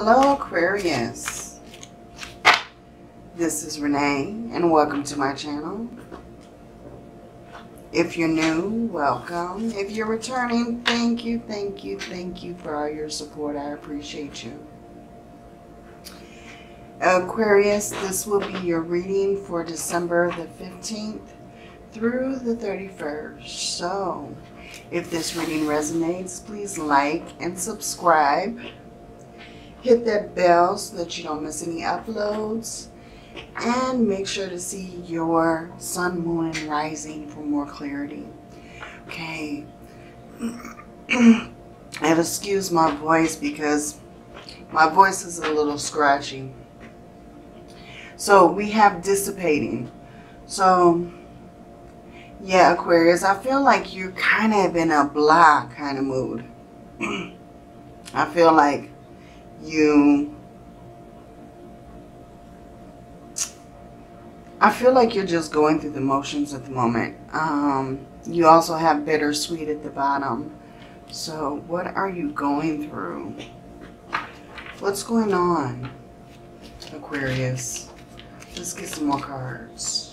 Hello Aquarius. This is Renee and welcome to my channel. If you're new, welcome. If you're returning, thank you, thank you, thank you for all your support. I appreciate you. Aquarius, this will be your reading for December the 15th through the 31st. So, if this reading resonates, please like and subscribe. Hit that bell so that you don't miss any uploads. And make sure to see your sun, moon, and rising for more clarity. Okay. I have to excuse my voice because my voice is a little scratchy. So we have dissipating. So yeah, Aquarius, I feel like you're kind of in a blah kind of mood. I feel like you I feel like you're just going through the motions at the moment. Um, you also have bittersweet at the bottom. So what are you going through? What's going on, Aquarius? Let's get some more cards.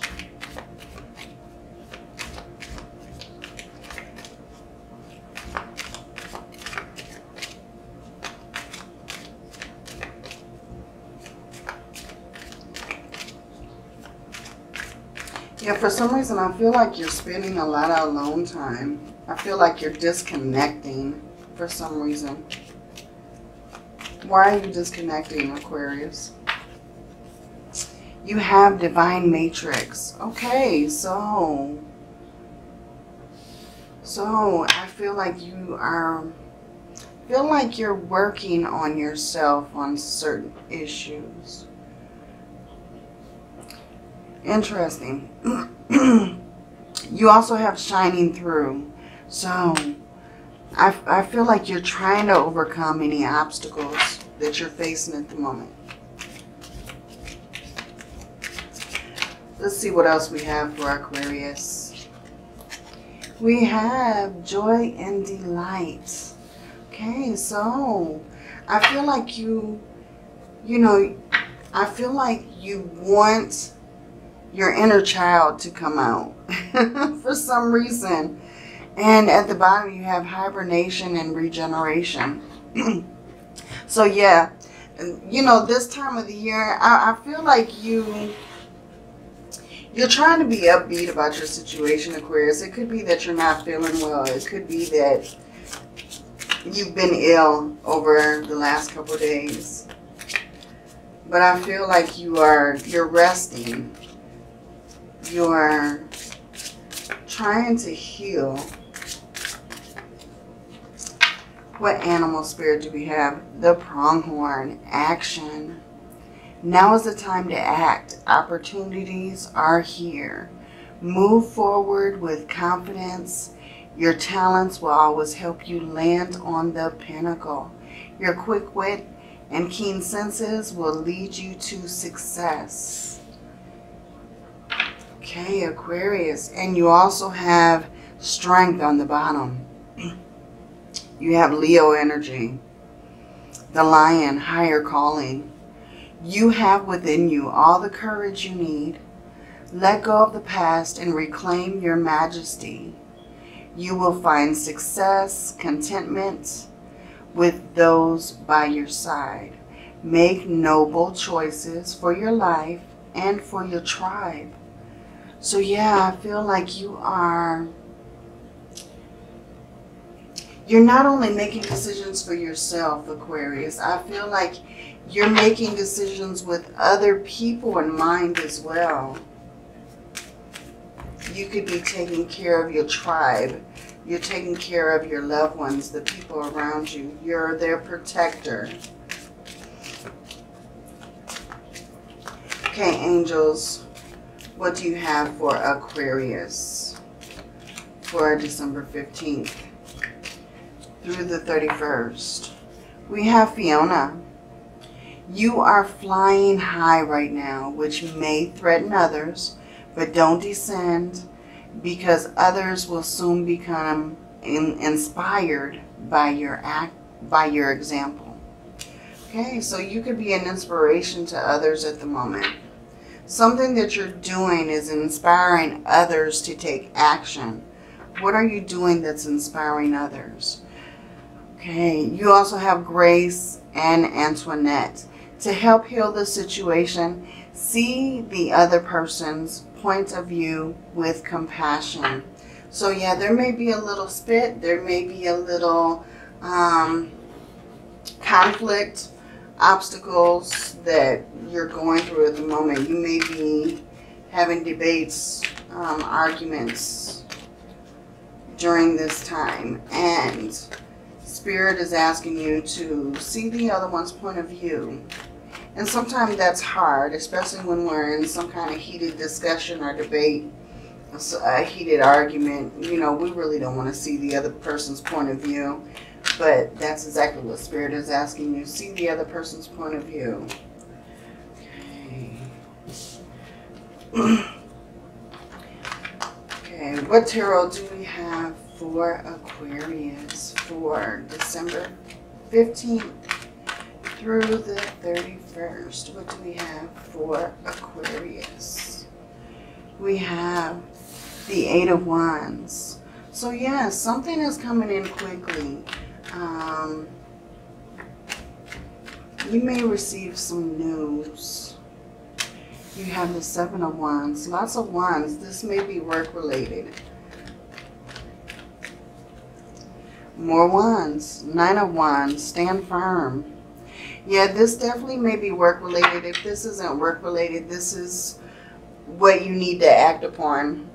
Yeah, for some reason, I feel like you're spending a lot of alone time. I feel like you're disconnecting for some reason. Why are you disconnecting, Aquarius? You have Divine Matrix. Okay, so... So, I feel like you are... feel like you're working on yourself on certain issues. Interesting. you also have shining through. So I, I feel like you're trying to overcome any obstacles that you're facing at the moment. Let's see what else we have for Aquarius. We have joy and delight. Okay, so I feel like you, you know, I feel like you want your inner child to come out for some reason. And at the bottom, you have hibernation and regeneration. so, yeah, you know, this time of the year, I, I feel like you you're trying to be upbeat about your situation, Aquarius. It could be that you're not feeling well. It could be that you've been ill over the last couple days. But I feel like you are, you're resting you're trying to heal, what animal spirit do we have? The pronghorn. Action. Now is the time to act. Opportunities are here. Move forward with confidence. Your talents will always help you land on the pinnacle. Your quick wit and keen senses will lead you to success. Okay, Aquarius. And you also have strength on the bottom. You have Leo energy. The lion, higher calling. You have within you all the courage you need. Let go of the past and reclaim your majesty. You will find success, contentment with those by your side. Make noble choices for your life and for your tribe. So yeah, I feel like you are, you're not only making decisions for yourself, Aquarius, I feel like you're making decisions with other people in mind as well. You could be taking care of your tribe. You're taking care of your loved ones, the people around you. You're their protector. Okay, angels. What do you have for Aquarius for December 15th through the 31st? We have Fiona. You are flying high right now, which may threaten others, but don't descend because others will soon become in, inspired by your act, by your example. Okay, so you could be an inspiration to others at the moment. Something that you're doing is inspiring others to take action. What are you doing that's inspiring others? Okay, you also have Grace and Antoinette. To help heal the situation, see the other person's point of view with compassion. So yeah, there may be a little spit, there may be a little um, conflict, obstacles that you're going through at the moment. You may be having debates, um, arguments during this time. And Spirit is asking you to see the other one's point of view. And sometimes that's hard, especially when we're in some kind of heated discussion or debate, a heated argument. You know, we really don't want to see the other person's point of view. But that's exactly what Spirit is asking you. See the other person's point of view. Okay. okay, what tarot do we have for Aquarius for December 15th through the 31st? What do we have for Aquarius? We have the Eight of Wands. So yes, yeah, something is coming in quickly. Um, you may receive some news. You have the Seven of Wands. Lots of Wands. This may be work related. More Wands. Nine of Wands. Stand firm. Yeah, this definitely may be work related. If this isn't work related, this is what you need to act upon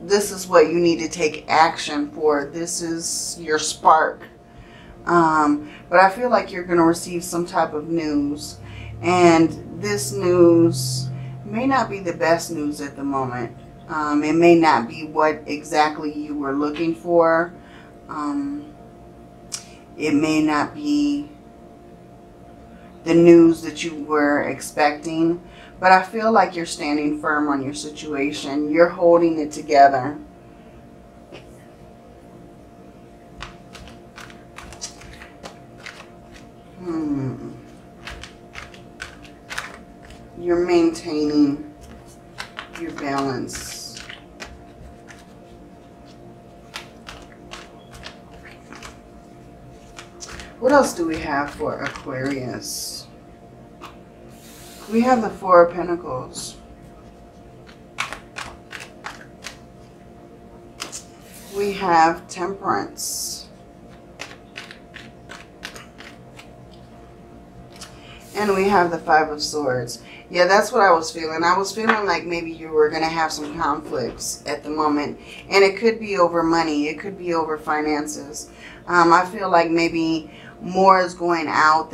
this is what you need to take action for. This is your spark. Um, but I feel like you're going to receive some type of news. And this news may not be the best news at the moment. Um, it may not be what exactly you were looking for. Um, it may not be the news that you were expecting. But I feel like you're standing firm on your situation. You're holding it together. Hmm. You're maintaining your balance. What else do we have for Aquarius? We have the Four of Pentacles. We have Temperance. And we have the Five of Swords. Yeah, that's what I was feeling. I was feeling like maybe you were going to have some conflicts at the moment. And it could be over money. It could be over finances. Um, I feel like maybe more is going out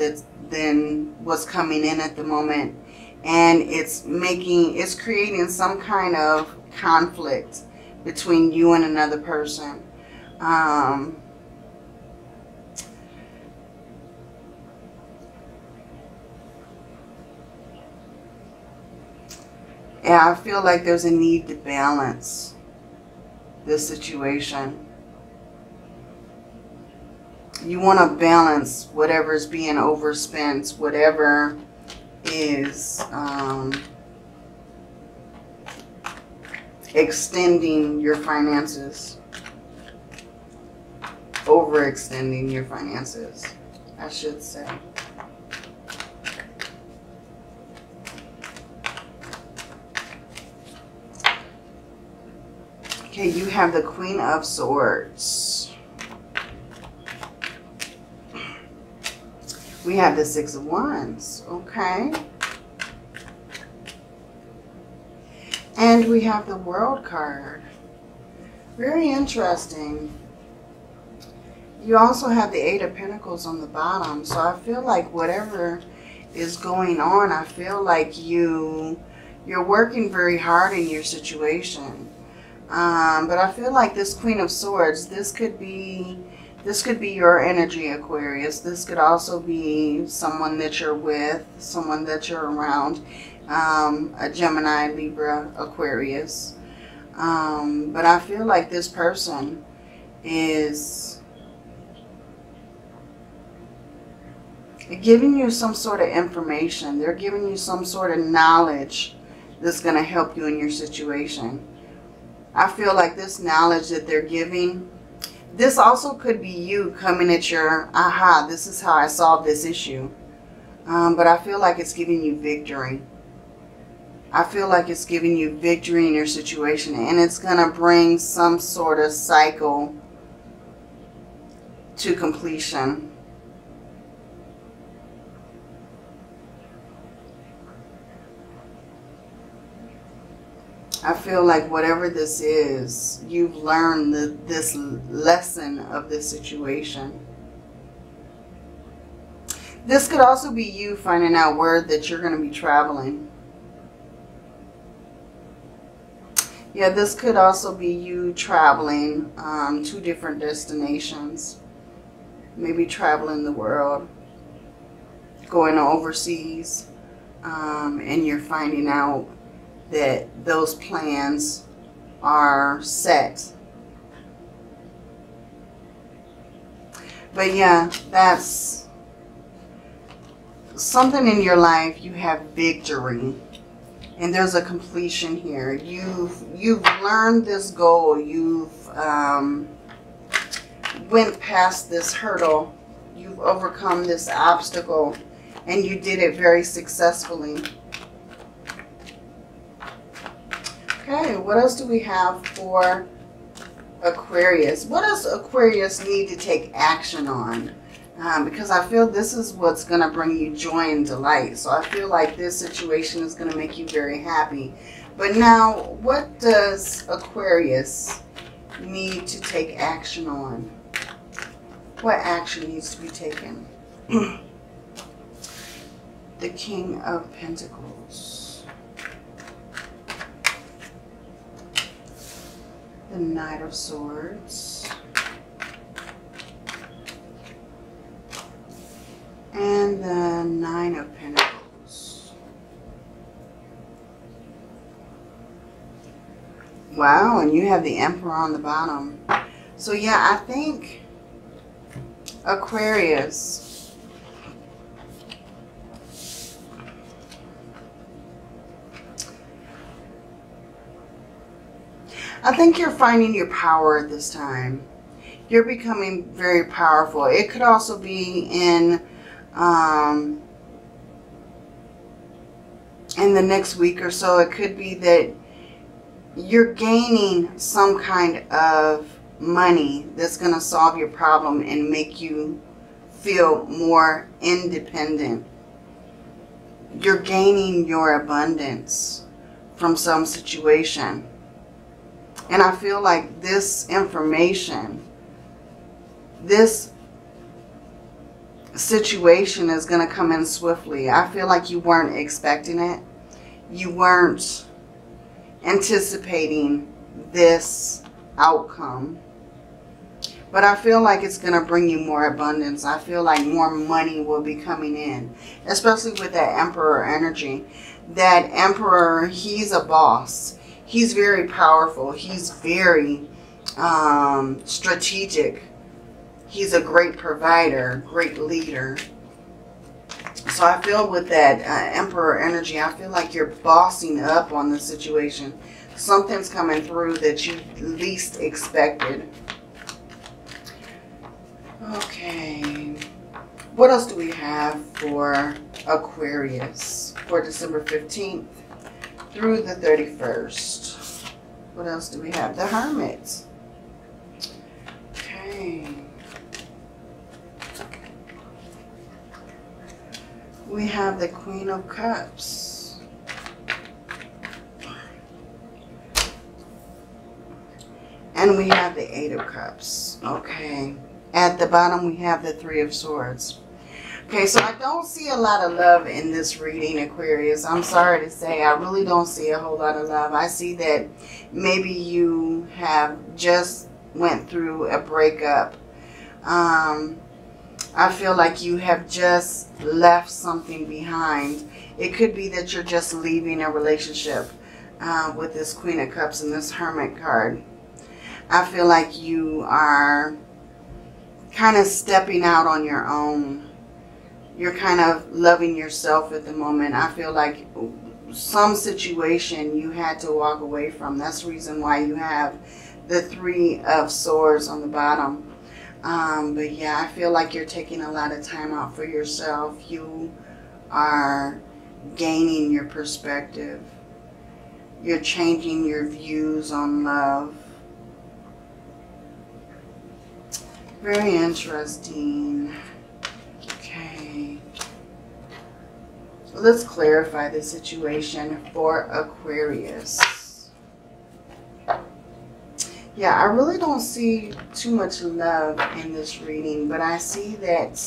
than what's coming in at the moment. And it's making, it's creating some kind of conflict between you and another person. Um, yeah, I feel like there's a need to balance this situation you want to balance whatever is being overspent, whatever is um, extending your finances, overextending your finances, I should say. Okay, you have the Queen of Swords. We have the Six of Wands, okay? And we have the World card. Very interesting. You also have the Eight of Pentacles on the bottom. So I feel like whatever is going on, I feel like you, you're working very hard in your situation. Um, but I feel like this Queen of Swords, this could be this could be your energy, Aquarius. This could also be someone that you're with, someone that you're around, um, a Gemini, Libra, Aquarius. Um, but I feel like this person is giving you some sort of information. They're giving you some sort of knowledge that's going to help you in your situation. I feel like this knowledge that they're giving, this also could be you coming at your, aha, this is how I solved this issue. Um, but I feel like it's giving you victory. I feel like it's giving you victory in your situation and it's going to bring some sort of cycle to completion. I feel like whatever this is, you've learned the, this lesson of this situation. This could also be you finding out where that you're going to be traveling. Yeah, this could also be you traveling um, to different destinations. Maybe traveling the world, going overseas, um, and you're finding out that those plans are set. But yeah, that's something in your life you have victory. And there's a completion here. You've you've learned this goal. You've um, went past this hurdle. You've overcome this obstacle. And you did it very successfully Okay, what else do we have for Aquarius? What does Aquarius need to take action on? Um, because I feel this is what's going to bring you joy and delight. So I feel like this situation is going to make you very happy. But now, what does Aquarius need to take action on? What action needs to be taken? the King of Pentacles. The Knight of Swords, and the Nine of Pentacles. Wow, and you have the Emperor on the bottom. So yeah, I think Aquarius I think you're finding your power at this time. You're becoming very powerful. It could also be in um, in the next week or so. It could be that you're gaining some kind of money that's going to solve your problem and make you feel more independent. You're gaining your abundance from some situation. And I feel like this information, this situation is going to come in swiftly. I feel like you weren't expecting it. You weren't anticipating this outcome. But I feel like it's going to bring you more abundance. I feel like more money will be coming in, especially with that emperor energy. That emperor, he's a boss he's very powerful. He's very um, strategic. He's a great provider, great leader. So I feel with that uh, Emperor energy, I feel like you're bossing up on the situation. Something's coming through that you least expected. Okay. What else do we have for Aquarius for December 15th? through the 31st. What else do we have? The Hermit. Okay. We have the Queen of Cups. And we have the Eight of Cups. Okay. At the bottom, we have the Three of Swords. Okay, so I don't see a lot of love in this reading, Aquarius. I'm sorry to say, I really don't see a whole lot of love. I see that maybe you have just went through a breakup. Um, I feel like you have just left something behind. It could be that you're just leaving a relationship uh, with this Queen of Cups and this Hermit card. I feel like you are kind of stepping out on your own you're kind of loving yourself at the moment. I feel like some situation you had to walk away from. That's the reason why you have the three of swords on the bottom. Um, but yeah, I feel like you're taking a lot of time out for yourself. You are gaining your perspective. You're changing your views on love. Very interesting. Let's clarify the situation for Aquarius. Yeah, I really don't see too much love in this reading, but I see that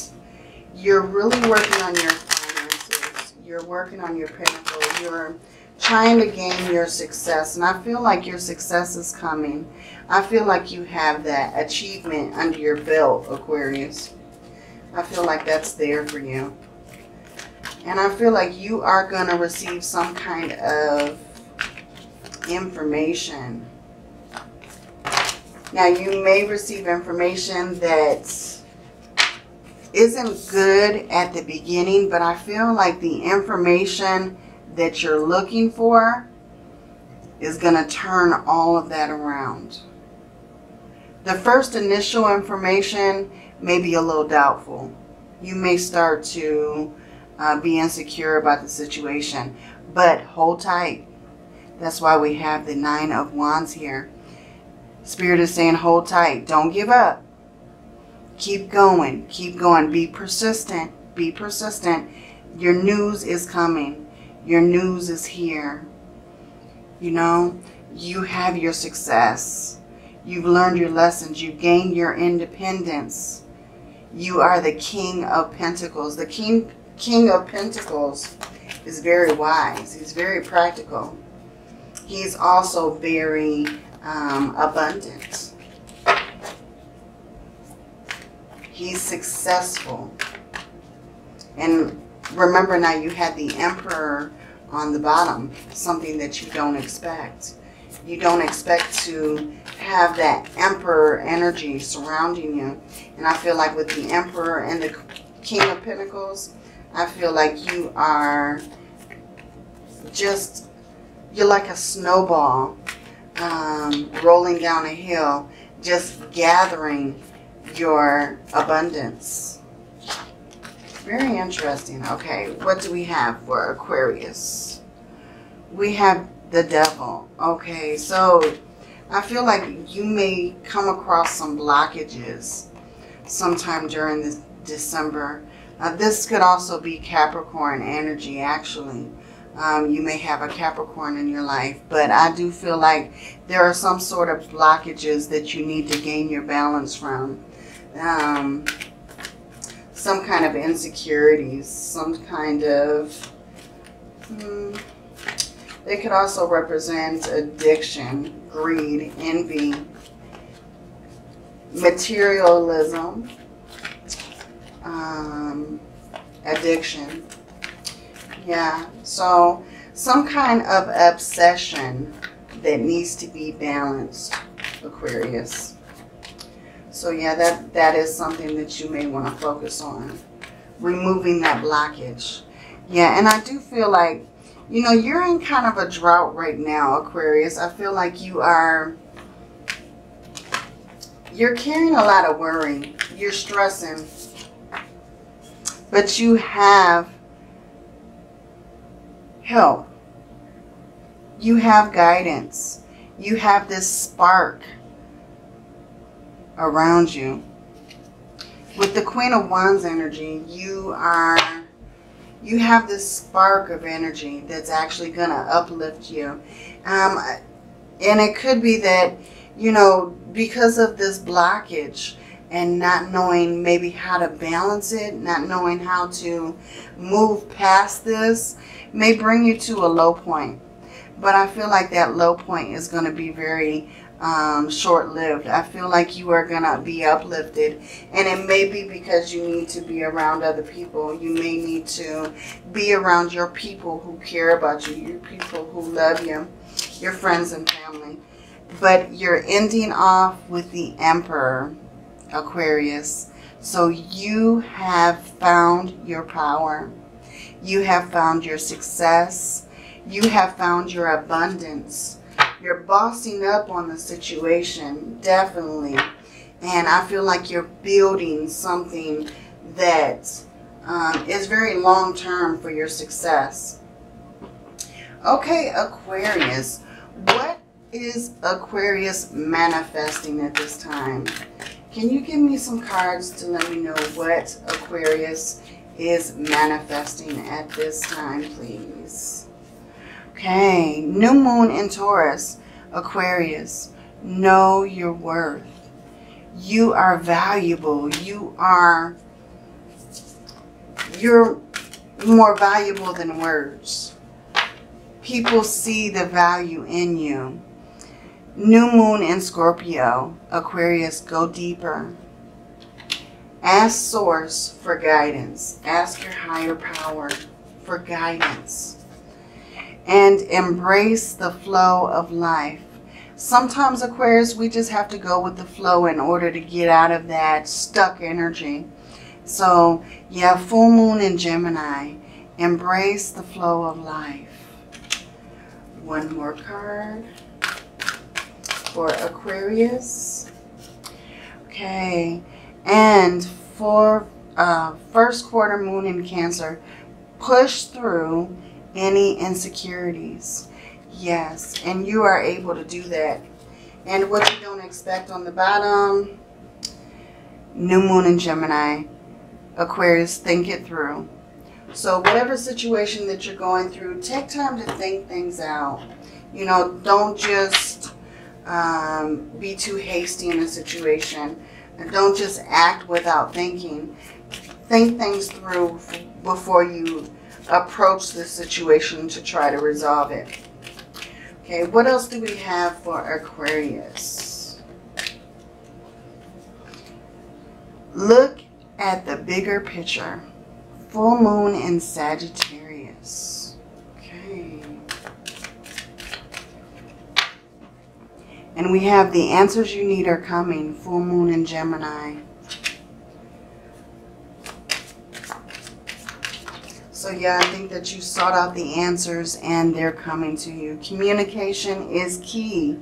you're really working on your finances. You're working on your pinnacle. You're trying to gain your success. And I feel like your success is coming. I feel like you have that achievement under your belt, Aquarius. I feel like that's there for you. And I feel like you are going to receive some kind of information. Now, you may receive information that isn't good at the beginning, but I feel like the information that you're looking for is going to turn all of that around. The first initial information may be a little doubtful. You may start to uh, be insecure about the situation, but hold tight. That's why we have the Nine of Wands here. Spirit is saying hold tight. Don't give up. Keep going. Keep going. Be persistent. Be persistent. Your news is coming. Your news is here. You know, you have your success. You've learned your lessons. You've gained your independence. You are the King of Pentacles. The King, King of Pentacles is very wise. He's very practical. He's also very um, abundant. He's successful. And remember now you had the emperor on the bottom, something that you don't expect. You don't expect to have that emperor energy surrounding you. And I feel like with the emperor and the king of pentacles, I feel like you are just, you're like a snowball um, rolling down a hill, just gathering your abundance. Very interesting. Okay, what do we have for Aquarius? We have the devil. Okay, so I feel like you may come across some blockages sometime during this December. Uh, this could also be Capricorn energy, actually. Um, you may have a Capricorn in your life, but I do feel like there are some sort of blockages that you need to gain your balance from. Um, some kind of insecurities, some kind of, hmm, could also represent addiction, greed, envy, materialism, um, addiction. Yeah, so some kind of obsession that needs to be balanced, Aquarius. So yeah, that, that is something that you may want to focus on. Removing that blockage. Yeah, and I do feel like, you know, you're in kind of a drought right now, Aquarius. I feel like you are, you're carrying a lot of worry. You're stressing. But you have help. You have guidance. You have this spark around you. With the Queen of Wands energy, you are, you have this spark of energy that's actually going to uplift you. Um, and it could be that, you know, because of this blockage and not knowing maybe how to balance it, not knowing how to move past this, may bring you to a low point. But I feel like that low point is going to be very um, short-lived. I feel like you are going to be uplifted. And it may be because you need to be around other people. You may need to be around your people who care about you, your people who love you, your friends and family. But you're ending off with the Emperor, Aquarius. So you have found your power. You have found your success. You have found your abundance. You're bossing up on the situation, definitely. And I feel like you're building something that um, is very long term for your success. Okay, Aquarius. What is Aquarius manifesting at this time? Can you give me some cards to let me know what Aquarius is manifesting at this time, please? Okay, new moon in Taurus, Aquarius. Know your worth. You are valuable. You are, you're more valuable than words. People see the value in you. New moon in Scorpio, Aquarius, go deeper. Ask Source for guidance. Ask your higher power for guidance. And embrace the flow of life. Sometimes, Aquarius, we just have to go with the flow in order to get out of that stuck energy. So, yeah, full moon in Gemini. Embrace the flow of life. One more card for Aquarius. Okay, and for uh, first quarter moon in Cancer, push through any insecurities. Yes, and you are able to do that. And what you don't expect on the bottom, new moon in Gemini, Aquarius, think it through. So whatever situation that you're going through, take time to think things out. You know, don't just um, be too hasty in a situation. And don't just act without thinking. Think things through before you approach the situation to try to resolve it. Okay, what else do we have for Aquarius? Look at the bigger picture. Full moon in Sagittarius. And we have the answers you need are coming. Full moon in Gemini. So yeah, I think that you sought out the answers and they're coming to you. Communication is key.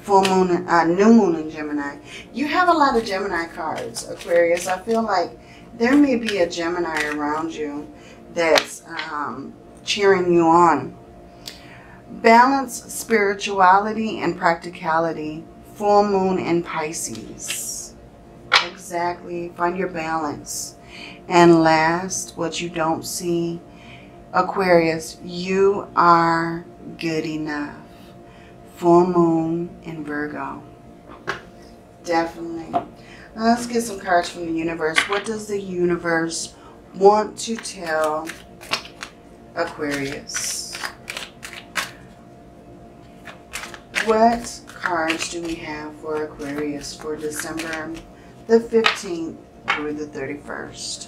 Full moon, uh, new moon in Gemini. You have a lot of Gemini cards, Aquarius. I feel like there may be a Gemini around you that's um, cheering you on. Balance spirituality and practicality. Full moon in Pisces. Exactly. Find your balance. And last, what you don't see, Aquarius, you are good enough. Full moon in Virgo. Definitely. Let's get some cards from the universe. What does the universe want to tell Aquarius? What cards do we have for Aquarius for December the 15th through the 31st?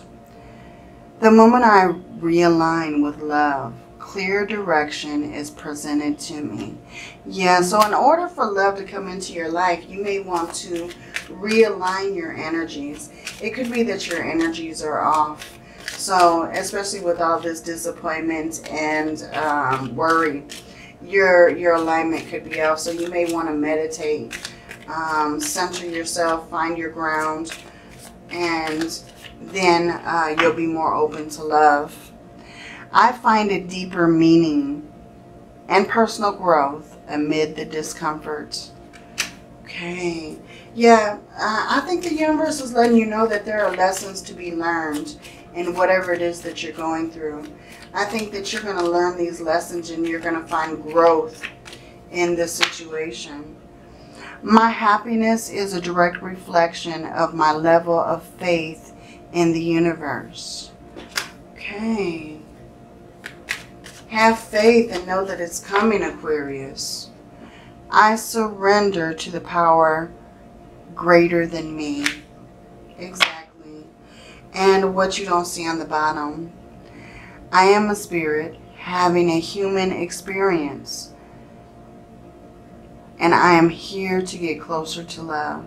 The moment I realign with love, clear direction is presented to me. Yeah, so in order for love to come into your life, you may want to realign your energies. It could be that your energies are off. So, especially with all this disappointment and um, worry, your your alignment could be off. So you may want to meditate, um, center yourself, find your ground, and then uh, you'll be more open to love. I find a deeper meaning and personal growth amid the discomfort. Okay. Yeah, uh, I think the universe is letting you know that there are lessons to be learned in whatever it is that you're going through. I think that you're going to learn these lessons and you're going to find growth in this situation. My happiness is a direct reflection of my level of faith in the universe. Okay. Have faith and know that it's coming, Aquarius. I surrender to the power greater than me. Exactly. And what you don't see on the bottom. I am a spirit having a human experience. and I am here to get closer to love.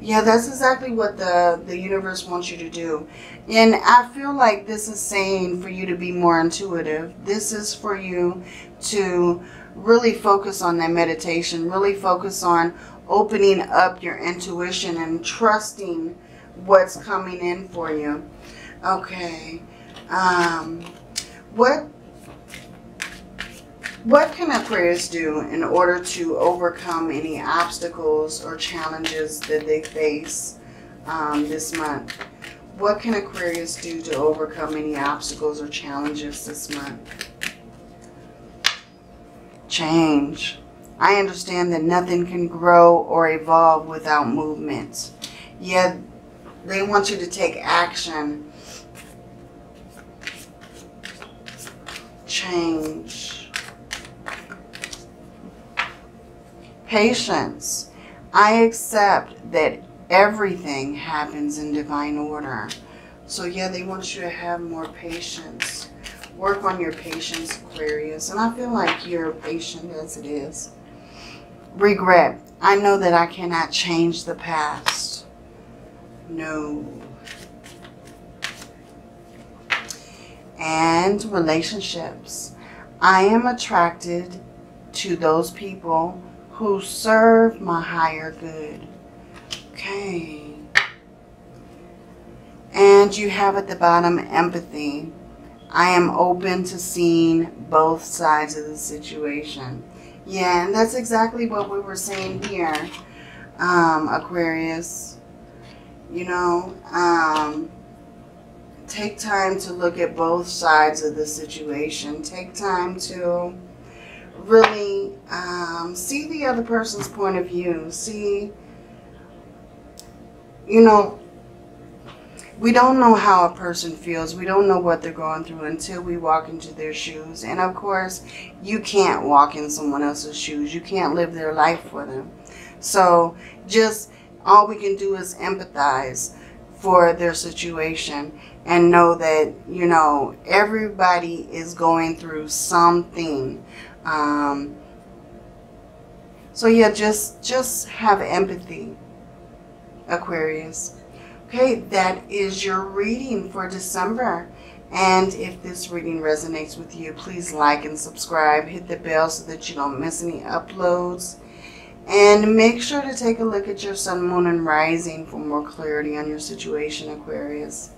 Yeah, that's exactly what the, the universe wants you to do. And I feel like this is saying for you to be more intuitive. This is for you to really focus on that meditation, really focus on opening up your intuition and trusting what's coming in for you. Okay. Um, what what can Aquarius do in order to overcome any obstacles or challenges that they face um, this month? What can Aquarius do to overcome any obstacles or challenges this month? Change. I understand that nothing can grow or evolve without movement. Yet they want you to take action. Change Patience. I accept that everything happens in divine order. So yeah, they want you to have more patience. Work on your patience, Aquarius. And I feel like you're patient as it is. Regret. I know that I cannot change the past. No. And relationships. I am attracted to those people who serve my higher good. Okay. And you have at the bottom empathy. I am open to seeing both sides of the situation. Yeah, and that's exactly what we were saying here, um, Aquarius. You know, um, take time to look at both sides of the situation. Take time to really um, see the other person's point of view. See, you know, we don't know how a person feels. We don't know what they're going through until we walk into their shoes. And of course, you can't walk in someone else's shoes. You can't live their life for them. So just all we can do is empathize for their situation and know that, you know, everybody is going through something. Um, so yeah, just just have empathy, Aquarius. Okay, that is your reading for December. And if this reading resonates with you, please like and subscribe. Hit the bell so that you don't miss any uploads. And make sure to take a look at your sun, moon, and rising for more clarity on your situation, Aquarius.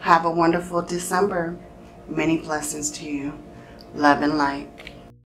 Have a wonderful December. Many blessings to you love and light.